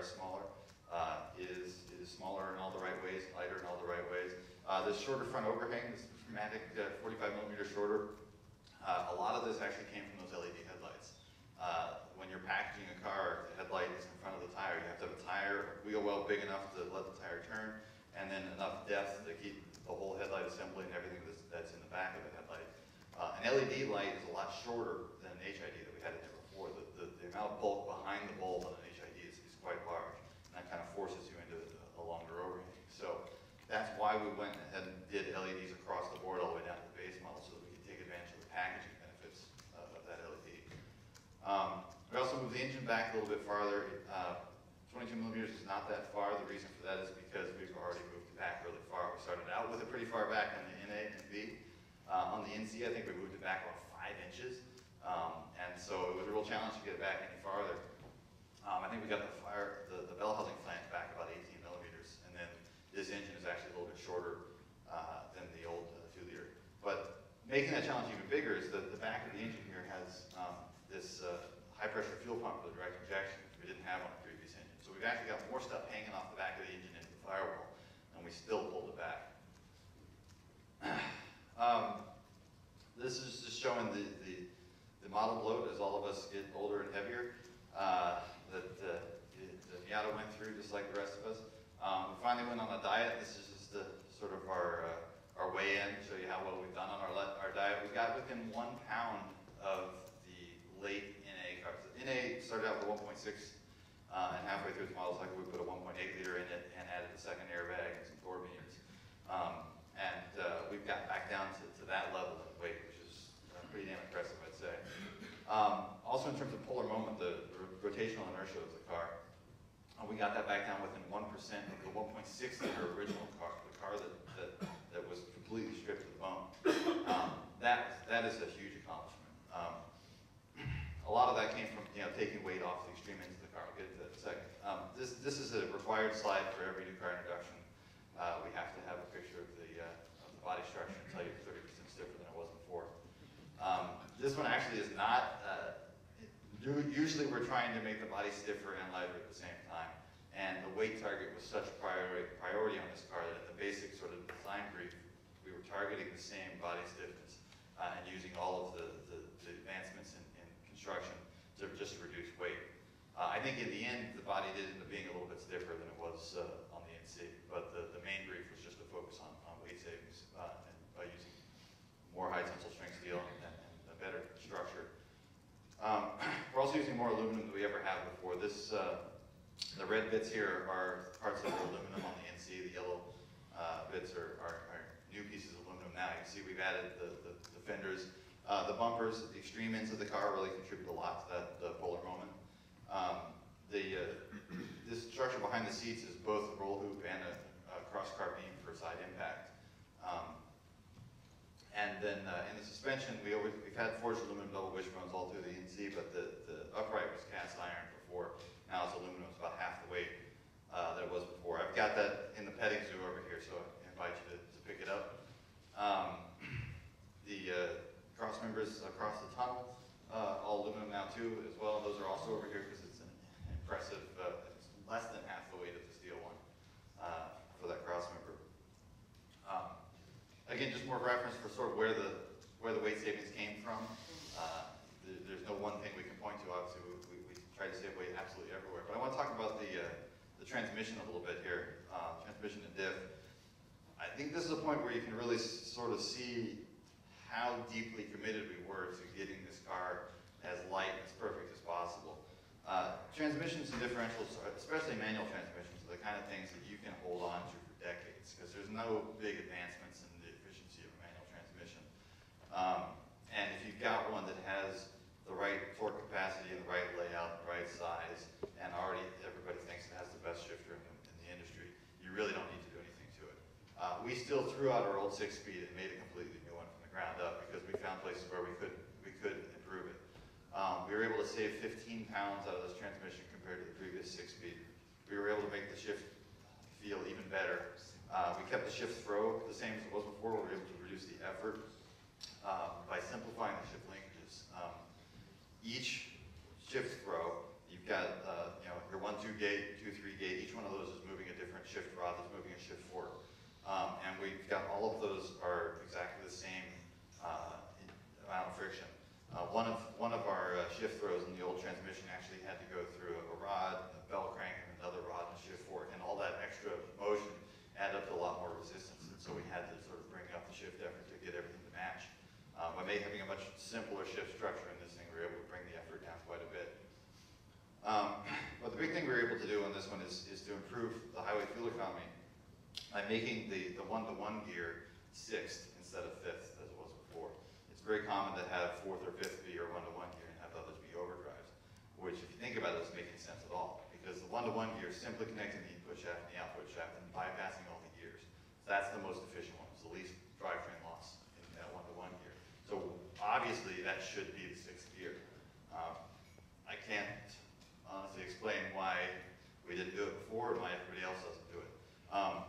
is smaller. Uh, is, is smaller in all the right ways, lighter in all the right ways. Uh, this shorter front overhang, this dramatic uh, 45 millimeter shorter, uh, a lot of this actually came from those LED headlights. Uh, when you're packaging a car, the headlight is in front of the tire. You have to have a tire, wheel well big enough to let the tire turn, and then enough depth to keep the whole headlight assembly and everything that's, that's in the back of the headlight. Uh, an LED light is a lot shorter than an HID that we had in there before. The, the, the amount of bulk behind the bulb on an HID is, is quite large, and that kind of forces you into a longer overhang. So that's why we went ahead and did LEDs across the board all the way down to the base model so that we could take advantage of the packaging benefits of, of that LED. Um, we also moved the engine back a little bit farther. Uh, 22 millimeters is not that far. The reason for that is because we've already moved it back really far. We started out with it pretty far back on the NA and B. Uh, on the NC, I think we moved it back about five inches. Um, and so it was a real challenge to get it back any farther. Um, I think we got the fire, the, the bell housing flange back about 18 millimeters. And then this engine is actually a little bit shorter uh, than the old uh, two liter. But making that challenge even bigger is that the back of the engine here has um, this uh, high pressure fuel pump for the direct injection, which we didn't have on the previous engine. So we've actually got more stuff hanging off the back of the engine into the firewall, and we still pulled it back. um, this is just showing the, the, the, model bloat as all of us get older and heavier uh, that uh, the Miata went through just like the rest of us. Um, we finally went on a diet. This is just the, sort of our, uh, our way in, show you how well we've done on our, our diet. We got within one pound of the late NA cars. The NA started out with 1.6 uh, and halfway through its model cycle we put a 1.8 liter in it and added a second airbag and some door beams. Um, and uh, we've got back down to, to that level of weight, which is uh, pretty damn impressive, I'd say. Um, also in terms of polar moment, the rotational inertia of the car, uh, we got that back down within 1% of the 1.6 liter original car, the car that was completely stripped to the bone. Um, that, is a huge accomplishment. Um, a lot of that came from you know, taking weight off the extreme ends of the car. I'll get to that in a second. Um, this, this is a required slide for every new car introduction. Uh, we have to have a picture of the, uh, of the body structure and tell you 30% stiffer than it was before. Um, this one actually is not, uh, usually we're trying to make the body stiffer and lighter at the same time. And the weight target was such priority, priority on this car that the basic sort of design brief, we were targeting the same body stiffness uh, and using all of the, the, the advancements in, in, construction to just reduce weight. Uh, I think in the end, the body did end up being a little bit stiffer than it was uh, on the NC, but the, the main brief was just to focus on, on weight savings uh, and by using more high tensile strength steel and, and, a better structure. Um, we're also using more aluminum than we ever have before. This, uh, the red bits here are parts of the aluminum on the NC. The yellow uh, bits are, are, are, new pieces of aluminum now. You can see we've added the, the fenders. Uh, the bumpers, the extreme ends of the car really contribute a lot to that uh, polar moment. Um, the, uh, this structure behind the seats is both a roll hoop and a, a cross car beam for side impact. Um, and then uh, in the suspension, we always, we've had forged aluminum double wishbones all through the NC, but the, the upright was cast iron before. Now it's aluminum, it's about half the weight uh, that it was before. I've got that in the petting zoo over here, so I invite you to, to pick it up. Um, the uh, cross members across the tunnel, uh, all too, as well. Those are also over here because it's an impressive, uh, it's less than half the weight of the steel one uh, for that cross member. Um, again, just more reference for sort of where the where the weight savings came from. Uh, there's no one thing we can point to. Obviously, we, we, we, try to save weight absolutely everywhere. But I want to talk about the uh, the transmission a little bit here, uh, transmission and diff. I think this is a point where you can really sort of see how deeply committed we were to getting this car as light as perfect as possible. Uh, transmissions and differentials, especially manual transmissions, are the kind of things that you can hold on to for decades because there's no big advancements in the efficiency of a manual transmission. Um, and if you've got one that has the right torque capacity and the right layout, the right size, and already everybody thinks it has the best shifter in the, in the industry, you really don't need to do anything to it. Uh, we still threw out our old six-speed and made it completely new one from the ground up because we found places where we could we could improve it. Um, we were able to save 15 pounds out of this transmission compared to the previous six-speed. We were able to make the shift feel even better. Uh, we kept the shift throw the same as it was before. We were able to reduce the effort um, by simplifying the shift linkages. Um, each shift throw, you've got uh, you know your one, two gate, two, three gate, each one of those is moving a different shift rod, that's moving a shift fork. Um, and we've got, all of those are exactly the same, uh, in- amount of friction. Uh, one of, one of our uh, shift throws in the old transmission actually had to go through a rod, a bell crank, and another rod and shift fork, and all that extra motion added up to a lot more resistance, and so we had to sort of bring up the shift effort to get everything to match. Um, by having a much simpler shift structure in this thing, we were able to bring the effort down quite a bit. Um, but the big thing we were able to do on this one is, is to improve the highway fuel economy by making the, the one-to-one gear sixth instead of fifth as it was before. It's very common to have fourth or fifth be your one-to-one gear and have others be overdrives, which if you think about make any sense at all, because the one-to-one gear is simply connecting the input shaft and the output shaft and bypassing all the gears. So that's the most efficient one, it's the least drivetrain loss in that one-to-one gear. So obviously, that should be the sixth gear. Um, I can't honestly explain why we didn't do it before and why everybody else doesn't do it. Um,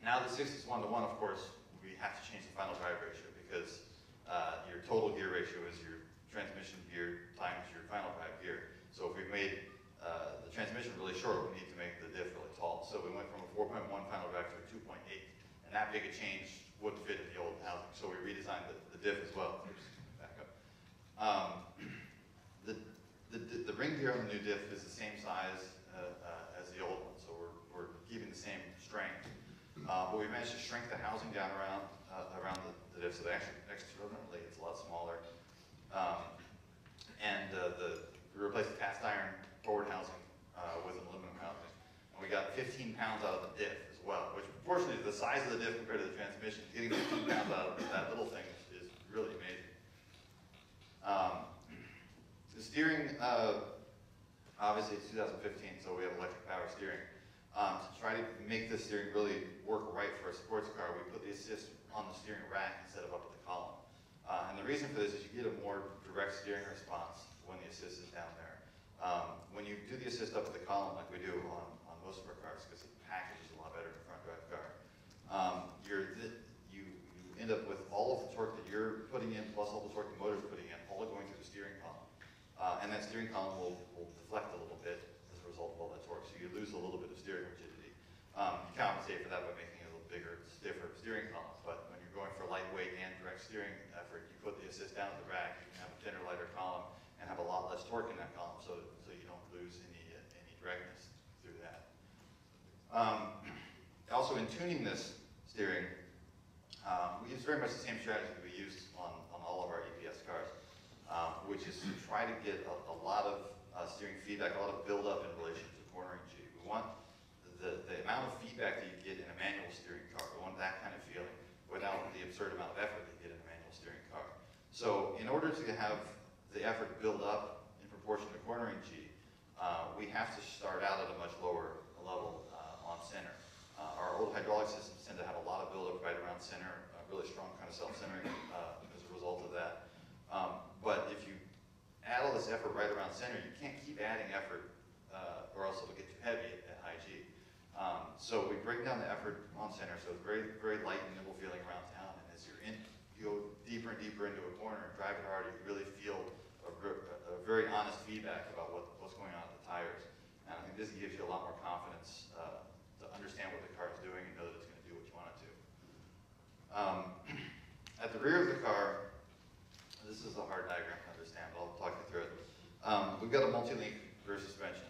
now the sixth is one to one, of course, we have to change the final drive ratio because uh, your total gear ratio is your transmission gear times your final drive gear. So if we've made uh, the transmission really short, we need to make the diff really tall. So we went from a 4.1 final drive to a 2.8, and that big a change wouldn't fit in the old housing. So we redesigned the, the diff as well. Oops, Back up. Um, the, the, the ring gear on the new diff is the same size uh, uh, as the old one, so we're, we're keeping the same strength. Uh, but we managed to shrink the housing down around, uh, around the, the diff, so actually, externally, it's a lot smaller. Um, and uh, the, we replaced the cast iron forward housing uh, with an aluminum housing. And we got 15 pounds out of the diff as well, which proportionally diff compared to the transmission, getting 15 pounds out of that little thing is, is really amazing. Um, the steering, uh, obviously it's 2015, so we have electric power steering. Um, to try to make the steering really work right for a sports car, we put the assist on the steering rack instead of up at the column. Uh, and the reason for this is you get a more direct steering response when the assist is down there. Um, when you do the assist up at the column like we do on, on most of our cars, because the package is a lot better than a front drive car, um, you're you, you end up with all of the torque that you're putting in plus all the torque the motor's putting in, all going through the steering column. Uh, and that steering column will, will deflect a little bit as a result of all that torque, so you lose a little bit of steering rigidity. Um, you compensate for that by making it a little bigger, stiffer steering column, but when you're going for lightweight and direct steering effort, you put the assist down at the rack, you can have a thinner, lighter column, and have a lot less torque in that column, so, so you don't lose any, uh, any dragness through that. Um, also, in tuning this steering, um, we use very much the same strategy we use on, on all of our EPS cars, um, which is to try to get a, a lot of uh, steering feedback, a lot of buildup in relation to cornering G. We want the, the amount of feedback that you get in a manual steering car, we want that kind of feeling without the absurd amount of effort that you get in a manual steering car. So in order to have the effort build up in proportion to cornering G, uh, we have to start out at a much lower level uh, on center. Uh, our old hydraulic systems tend to have a lot of buildup right around center, uh, really strong kind of self-centering uh, as a result of that. Um, but if you add all this effort right around center, you can't keep adding effort uh, or else it'll get too heavy at, at high G. Um, so we break down the effort on center, so it's very, very light and nimble feeling around town. And as you're in, you go deeper and deeper into a corner and drive it harder, you really feel a, a very honest feedback about what, what's going on at the tires. And I think this gives you a lot more confidence uh, to understand what the car is doing and know that it's going to do what you want it to. Um, at the rear of the car, this is a hard diagram to understand, but I'll talk you through it. Um, we've got a multi-link rear suspension,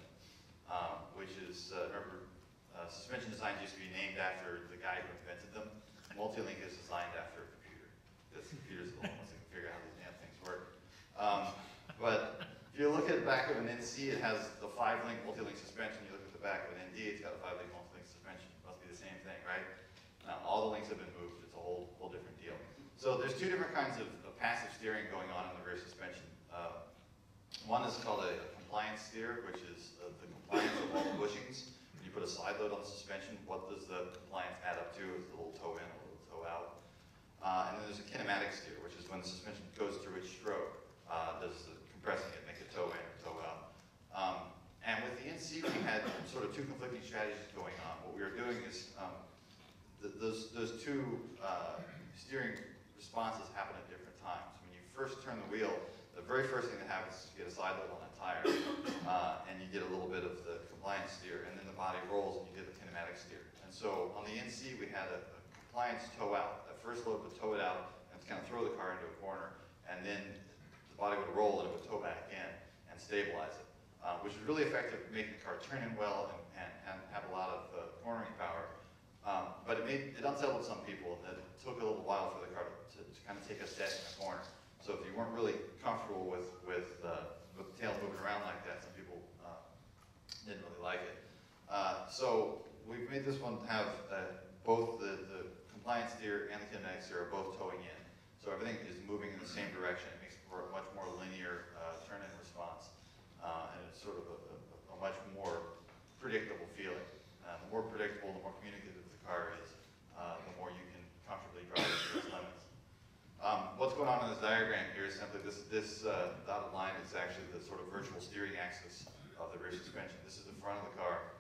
um, which is, uh, remember, uh, suspension designs used to be named after the guy who invented them. Multi-link is designed after a computer, because computers are the ones that can figure out how these damn things work. Um, but if you look at the back of an NC, it has the five-link multi-link suspension. You look at the back of an ND, it's got a five-link multi-link suspension. Must be the same thing, right? Now, all the links have been moved. It's a whole, whole different deal. So there's two different kinds of, of passive steering going on in the rear suspension. Uh, one is called a, a compliance steer, which is uh, the compliance of all the bushings. When you put a side load on the suspension, what does the compliance add up to? Is a little toe in, a little toe out. Uh, and then there's a kinematic steer, which is when the suspension goes through its stroke. Uh, does the compressing it make it toe in or toe out? Um, and with the NC, we had sort of two conflicting strategies going on. What we were doing is um, th those, those two uh, steering responses happen at different times. When you first turn the wheel, the very first thing that happens is you get a side load on that tire, uh, and you get a little bit of the compliance steer, and then the body rolls and you get the kinematic steer. And so on the NC, we had a, a compliance toe out. That first load would toe it out and kind of throw the car into a corner, and then the body would roll and it would toe back in and stabilize it, uh, which was really effective at making the car turn in well and, and, and have a lot of uh, cornering power. Um, but it made, it unsettled some people, and it took a little while for the car to, to kind of take a set in the corner. So if you weren't really comfortable with, with, uh, with the tail moving around like that, some people, uh, didn't really like it. Uh, so we've made this one have, uh, both the, the compliance steer and the kinetic steer are both toeing in. So everything is moving in the same direction. It makes for a much more linear, uh, turn-in response. And it's sort of a, a, a much more predictable feeling. Uh, the more predictable, the more communicative the car is, uh, the more you can comfortably drive it to its limits. Um, what's going on in this diagram here is simply this, uh, dotted line is actually the sort of virtual steering axis of the rear suspension. This is the front of the car.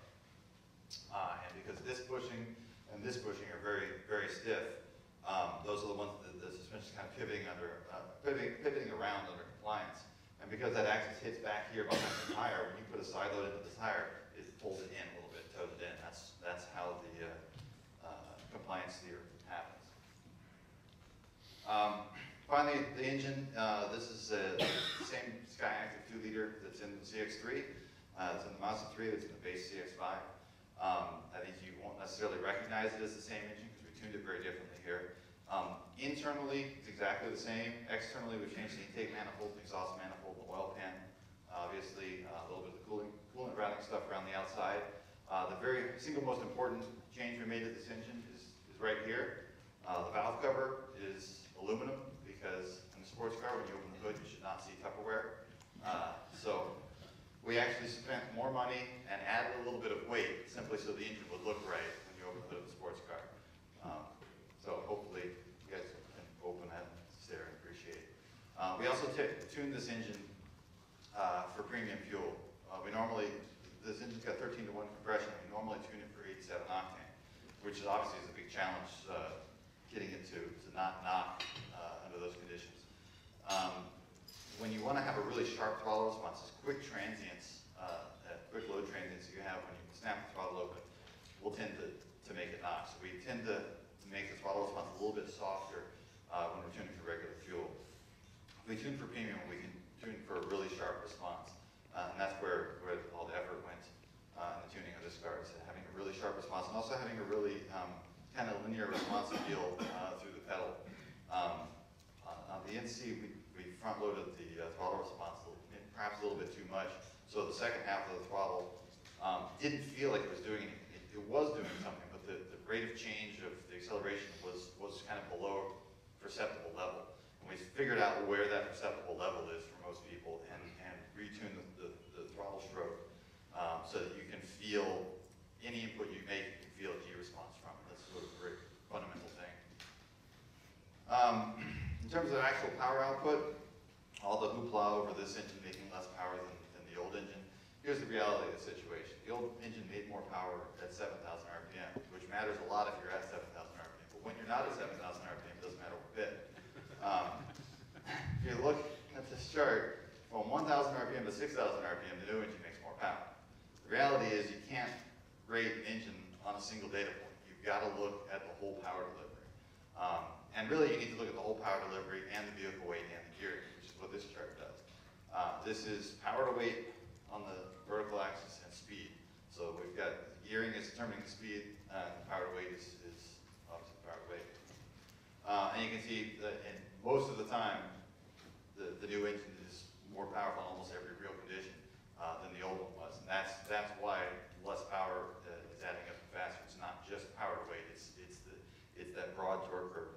Uh, and because this bushing and this bushing are very, very stiff, um, those are the ones that the suspension is kind of pivoting under, uh, pivoting, pivoting around under compliance. And because that axis hits back here behind the tire, when you put a side load into the tire, it pulls it in a little bit, toes it in. That's, that's how the uh, uh, compliance steer happens. Um, finally, the engine, uh, this is uh, the same Skyactiv 2 liter that's in the CX3. Uh, it's in the Mazda 3, it's in the base CX5. Um, I think you won't necessarily recognize it as the same engine because we tuned it very differently here. Um, internally, it's exactly the same. Externally, we've changed the intake manifold, the exhaust manifold, the oil pan. Obviously, uh, a little bit of the cooling, coolant routing stuff around the outside. Uh, the very single most important change we made to this engine is, is right here. Uh, the valve cover is aluminum because sports car, when you open the hood, you should not see Tupperware. Uh, so we actually spent more money and added a little bit of weight simply so the engine would look right when you open the hood of the sports car. Um, so hopefully you guys can open that and stare and appreciate it. Uh, we also tuned this engine uh, for premium fuel. Uh, we normally, this engine's got 13 to 1 compression. We normally tune it for 87 octane, which is obviously is a big challenge uh, getting it to, to not knock uh, under those conditions. Um, when you want to have a really sharp throttle response, this quick transients, uh, quick load transients you have when you snap the throttle open, will tend to, to make it knock. So we tend to make the throttle response a little bit softer uh, when we're tuning for regular fuel. If we tune for premium, we can tune for a really sharp response. Uh, and that's where, where all the effort went uh, in the tuning of this car, is having a really sharp response and also having a really um, kind of linear response feel uh, through the pedal. Um, on, the NC, front-loaded the uh, throttle response perhaps a little bit too much. So the second half of the throttle um, didn't feel like it was doing anything. It, it was doing something, but the, the rate of change of the acceleration was, was kind of below perceptible level. And we figured out where that perceptible level is for most people and, and retune the, the, the throttle stroke um, so that you can feel any input you make, you can feel a G response from it. That's sort of a very fundamental thing. Um, in terms of actual power output, all the hoopla over this engine making less power than, than the old engine, here's the reality of the situation. The old engine made more power at 7,000 RPM, which matters a lot if you're at 7,000 RPM. But when you're not at 7,000 RPM, it doesn't matter a bit. Um, if you look at this chart, from 1,000 RPM to 6,000 RPM, the new engine makes more power. The reality is you can't rate an engine on a single data point. You've got to look at the whole power delivery. Um, and really, you need to look at the whole power delivery and the vehicle weight and the gearing, which is what this chart does. Uh, this is power to weight on the vertical axis and speed. So we've got gearing is determining the speed, uh, and power to weight is, is obviously power to weight. Uh, and you can see that in most of the time, the, the new engine is more powerful in almost every uh, than the old one was. And that's, that's why less power uh, is adding up faster. It's not just power to weight, it's, it's, the, it's that broad torque curve